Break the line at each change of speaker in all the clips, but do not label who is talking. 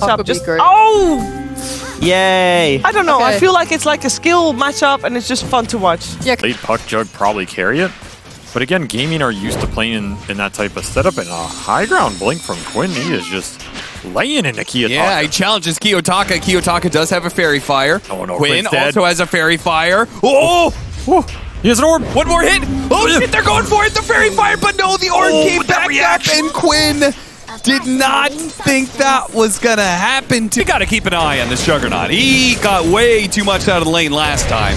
Talk
matchup
would be
just
great.
oh
Yay.
I don't know. I feel like it's like a skill matchup and it's just fun to watch.
Yeah,
Late Puck Jug probably carry it. But again, Gaimin are used to playing in, in that type of setup, and a high ground blink from Quinn, he is just laying into Kiyotaka.
Yeah, he challenges Kiyotaka. Kiyotaka does have a Faerie Fire.
Oh, no,
Quinn
Quinn's dead.
also has a Faerie Fire. Oh!
Whew. He has an orb.
One more hit. Oh, oh shit, they're going for it. The Faerie Fire, but no, the orb
Oh,
came
that
back up, and Quinn did not think that was gonna happen. To- you gotta keep an eye on this Juggernaut. He got way too much out of the lane last time.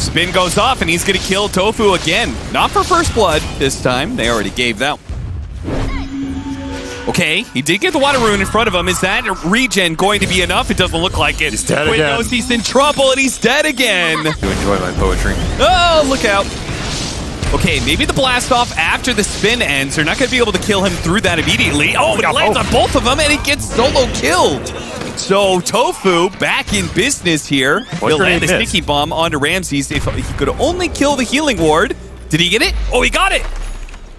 Spin goes off, and he's gonna kill Tofu again. Not for first blood this time. They already gave that. Okay, he did get the water rune in front of him. Is that regen going to be enough? It doesn't look like it.
He's dead
Quinn
again.
knows he's in trouble, and he's dead again.
You enjoy my poetry.
Oh, look out. Okay, maybe the blast off after the spin ends. They're not going to be able to kill him through that immediately. Oh, it lands
both.
on both of them, and he gets solo killed. So Tofu back in business here. He'll land the sticky bomb onto Ramzes. If he could only kill the healing ward. Did he get it? Oh, he got it.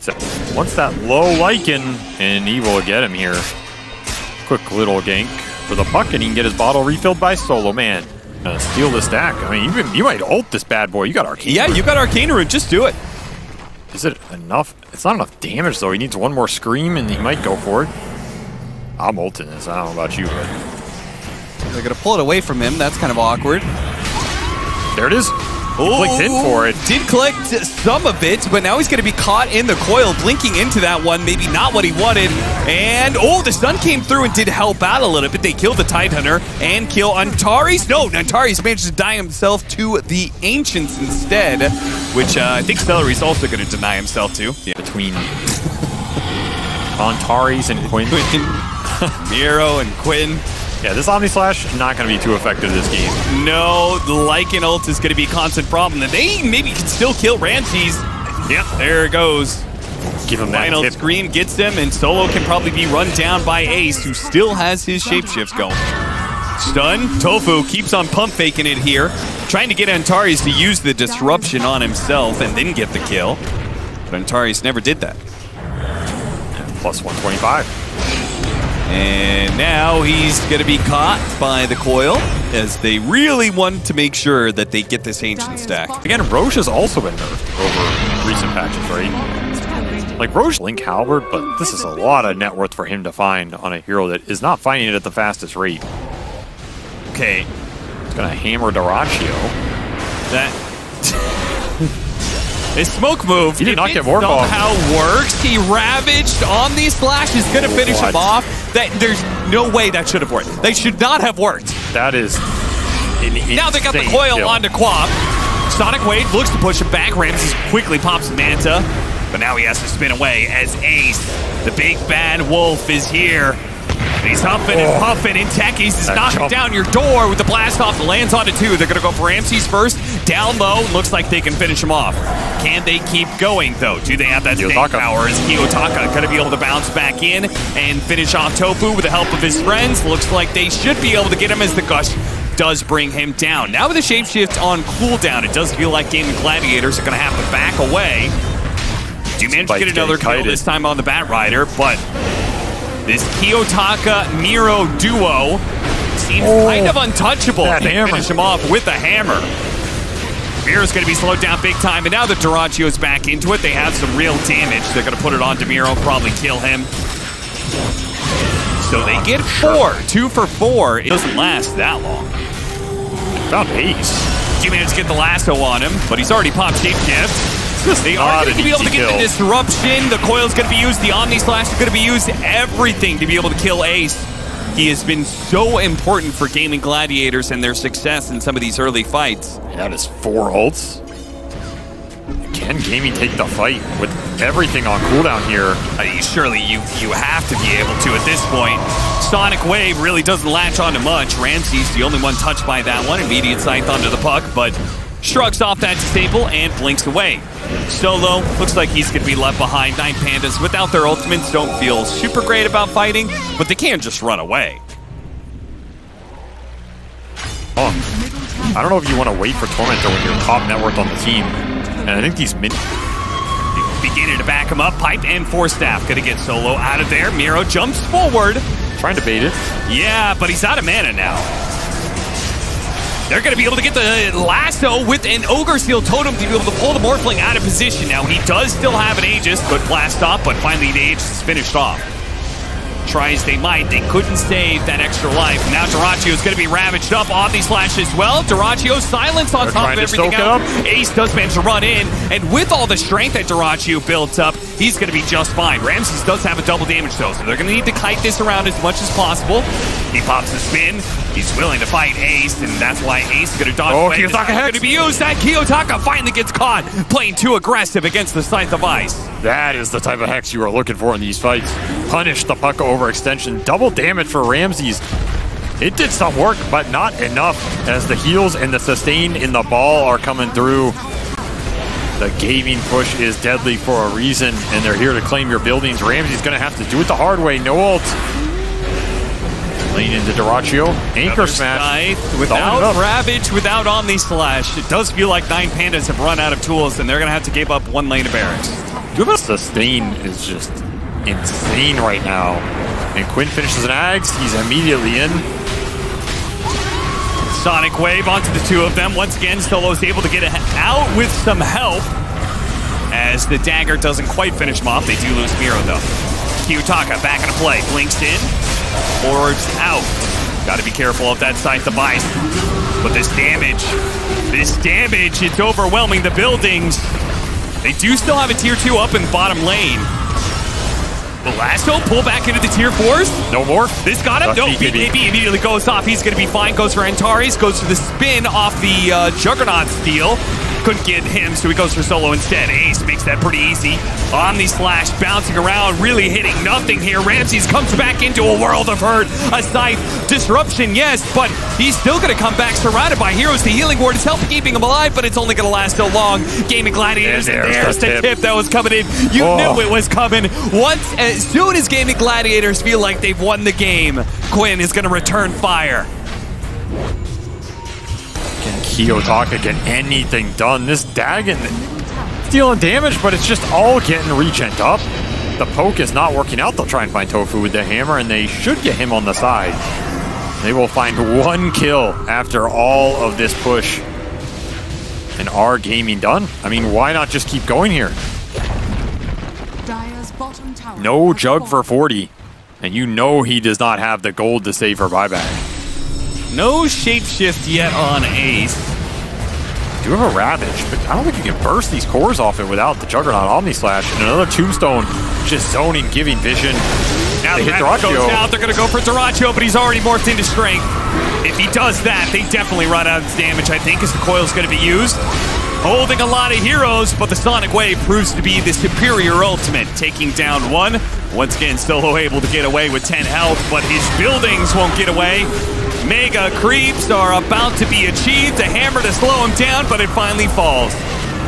So once that low Lycan, and he will get him here. Quick little gank for the puck, and he can get his bottle refilled by Solo Man. Uh, steal the stack. I mean, you, you might ult this bad boy. You got Arcane.
Yeah, you got Arcane Rune. Just do it.
Is it enough? It's not enough damage, though. He needs one more Scream, and he might go for it. I'm ulting this. I don't know about you, but
They're going to pull it away from him. That's kind of awkward.
there it is. He blinked in for it.
Did collect some of it, but now he's going to be caught in the coil, blinking into that one. Maybe not what he wanted. And, oh, the stun came through and did help out a little bit. They killed the Tidehunter and kill Antares. No, Antares managed to die himself to the Ancients instead, which uh, I think Seleri's also going to deny himself to. Yeah.
Between Antares and Quinn.
Miro and Quinn.
Yeah, this Omni Slash not going to be too effective this game.
No, the Lycan ult is going to be a constant problem. And they maybe can still kill Ramzes. Yep, there it goes.
Give him that
Final
tip.
screen gets them, and Solo can probably be run down by Ace, who still has his shapeshifts going. Stun. Tofu keeps on pump faking it here, trying to get Antares to use the disruption on himself and then get the kill. But Antares never did that.
Plus 125.
And now he's going to be caught by the coil as they really want to make sure that they get this ancient stack.
Again, Roche has also been nerfed over recent patches, right? Like Roche Link Halberd, but this is a lot of net worth for him to find on a hero that is not finding it at the fastest rate.
Okay,
It's gonna hammer Dyrachyo.
that his smoke move.
He did not get Morph off.
Somehow works. He ravaged on these slash He's going to oh, finish him off. That there's no way that should have worked. They should not have worked.
That is an
Now they got the coil
kill.
onto Quap. Sonic Wave looks to push him back. Ramzes quickly pops Manta, but now he has to spin away as Ace, the big bad wolf, is here. And he's huffing and
Oh.
puffing, and Techies is knocking
jump.
down your door with the blast off. The lands onto two. They're going to go for Ramzes first. Down low. Looks like they can finish him off. Can they keep going, though? Do they have that staying power? Is Kiyotaka going to be able to bounce back in and finish off Tofu with the help of his friends? Looks like they should be able to get him as the Gush does bring him down. Now with the shapeshift on cooldown, it does feel like Gaimin Gladiators are going to have to back away. Do you manage to get another kill this time on the Batrider, but this Kiyotaka Miro duo seems
Oh,
kind of untouchable.
that
They
hammer.
Finish him off with a hammer. Miro's going to be slowed down big time, and now that Dyrachyo's back into it, they have some real damage. They're going to put it on to Demiro, probably kill him. So they get four, two for four. It doesn't last that long.
Found Ace.
To get the lasso on him, but he's already popped shapeshift. They are
not
going to be able to get the disruption. The coil's going to be used. The Omni Slash is going to be used. Everything to be able to kill Ace. He has been so important for Gaimin Gladiators and their success in some of these early fights.
That is four ults. Can Gaimin take the fight with everything on cooldown here?
I mean, surely you you have to be able to at this point. Sonic Wave really doesn't latch onto much. Ramsey's the only one touched by that one. Immediate sight onto the puck, but shrugs off that disable and blinks away. Solo looks like he's going to be left behind. Nine Pandas without their ultimates don't feel super great about fighting, but they can just run away.
Oh, I don't know if you want to wait for Tormentor when you're top net worth on the team. And I think these mid
Beginning to back him up. Pipe and Force Staff going to get Solo out of there. Miro jumps forward,
trying to bait it.
Yeah, but he's out of mana now. They're going to be able to get the lasso with an Ogre Seal Totem to be able to pull the Morphling out of position. Now, he does still have an Aegis. Good blast off, but finally the Aegis is finished off. Try as they might, they couldn't save that extra life. Now Dyrachyo is going to be ravaged up on these slash as well. Dyrachyo silence on
They're
top of everything else. Ace does manage to run in, and with all the strength that Dyrachyo built up, he's going to be just fine. Ramzes does have a double damage though, so they're going to need to kite this around as much as possible. He pops a spin. He's willing to fight Ace, and that's why Ace is going to dodge
Oh. Kiyotaka hex.
going to be used. That Kiyotaka finally gets caught playing too aggressive against the Scythe of Vyse.
That is the type of hex you are looking for in these fights. Punish the puck overextension. Double damage for Ramzes. It did some work, but not enough as the heals and the sustain in the ball are coming through. The Gaimin push is deadly for a reason, and they're here to claim your buildings. Ramsey's going to have to do it the hard way. No ult. Lane into Dyrachyo. Anchor
Another
smash.
Scythe Without. Ravage, without Omni Slash, it does feel like Nine Pandas have run out of tools and they're going to have to give up one lane of barracks.
Sustain is just insane right now. And Quinn finishes an Aghs. He's immediately in.
Sonic Wave onto the two of them. Once again, Solo's able to get out with some help. As the dagger doesn't quite finish him off, they do lose Miro though. Kiyotaka back into play. Blinks in. Orbs out. Gotta be careful of that side device. But this damage, this damage, it's overwhelming the buildings. They do still have a tier 2 up in bottom lane. The lasso pull back into the tier 4s.
No more.
This got him. No,
BKB.
BKB immediately goes off. He's going to be fine. Goes for Antares. Goes for the spin off the uh, Juggernaut steal. Couldn't get him, so he goes for solo instead. Ace makes that pretty easy. Omni Slash bouncing around, really hitting nothing here. Ramzes comes back into a world of hurt. A scythe disruption, yes, but he's still going to come back surrounded by heroes. The healing ward is helping keeping him alive, but it's only going to last so long. Gaimin Gladiators,
And there's the
the
tip.
tip that was coming in. You
Oh.
knew it was coming. Once, as soon as Gaimin Gladiators feel like they've won the game, Quinn is going to return fire.
Can Kiyotaka get anything done? This Dagon dealing damage, but it's just all getting regent up. The poke is not working out. They'll try and find Tofu with the hammer, and they should get him on the side. They will find one kill after all of this push. And are Gaimin done? I mean, why not just keep going here?
Dire's bottom tower.
No jug for 40. And you know he does not have the gold to save for buyback.
No shapeshift yet on Ace.
Do have a Ravage, but I don't think you can burst these cores off it without the Juggernaut Omni Slash. And another Tombstone just zoning, giving vision.
Now
They
the
hit Dyrachyo.
out. They're going to go for Dyrachyo, but he's already morphed into strength. If he does that, they definitely run out of damage, I think, as the coil's going to be used. Holding a lot of heroes, but the Sonic Wave proves to be the superior ultimate, taking down one. Once again, Solo able to get away with 10 health, but his buildings won't get away. Mega creeps are about to be achieved. A hammer to slow him down, but it finally falls.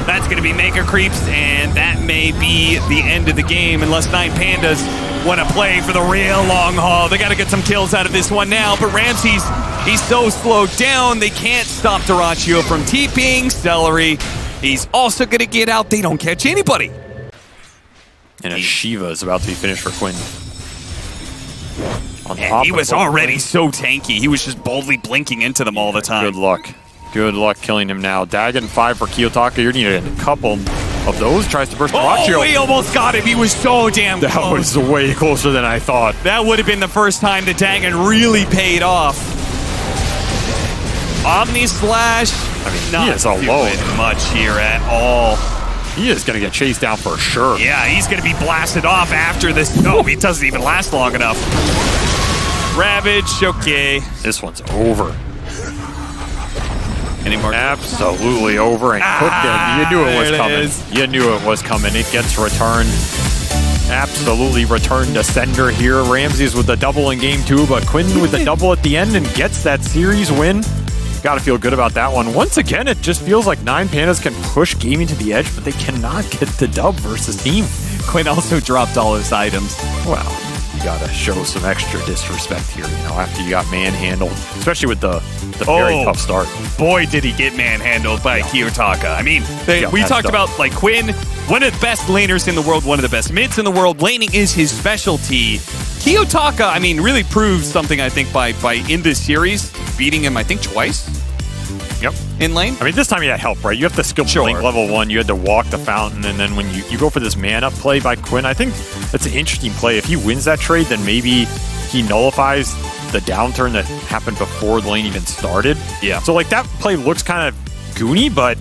That's going to be Mega Creeps, and that may be the end of the game unless Nine Pandas want to play for the real long haul. They got to get some kills out of this one now, but Ramzes, he's so slowed down, they can't stop Dyrachyo from TPing. Seleri, he's also going to get out. They don't catch anybody.
And a Shiva is about to be finished for Quinn. On top
he was already so tanky. He was just boldly blinking into them all the time.
Good luck. Good luck killing him now. Dagon 5 for Kiyotaka. You're needing a couple of those. Tries to burst
Oh,
Dyrachyo.
he almost got him. He was so damn
That
close.
was way closer than I thought.
That would have been the first time the Dagon really paid off. Omni Slash.
I mean, he
not
is alone.
much here at all.
He is going to get chased down for sure.
Yeah, he's going to be blasted off after this. No, he doesn't even last long enough. Ravage, okay.
This one's over.
Any more?
Absolutely over. And
Ah,
Cook, you knew it was
it
coming.
is.
You knew it was coming. It gets returned. Absolutely returned to sender here. Ramzes with the double in game two, but Quinn with the double at the end and gets that series win. Got to feel good about that one. Once again, it just feels like Nine Pandas can push Gaimin to the edge, but they cannot get the dub versus team.
Quinn also dropped all his items.
Wow. You gotta show some extra disrespect here. You know, after you got manhandled, especially with the the very
Oh.
tough start.
boy, did he get manhandled by Kiyotaka. I mean, they,
Yeah,
we talked
tough.
about like Quinn, one of the best laners in the world, one of the best mids in the world. Laning is his specialty. Kiyotaka, I mean, really proved something. I think by by in this series, beating him, I think twice
Yep.
in lane.
I mean, this time you had help, right? You have to skill
Sure.
blink level one. You had to walk the fountain, and then when you, you go for this man up play by Quinn, I think that's an interesting play. If he wins that trade, then maybe he nullifies the downturn that happened before the lane even started.
Yeah.
So like that play looks kind of goony, but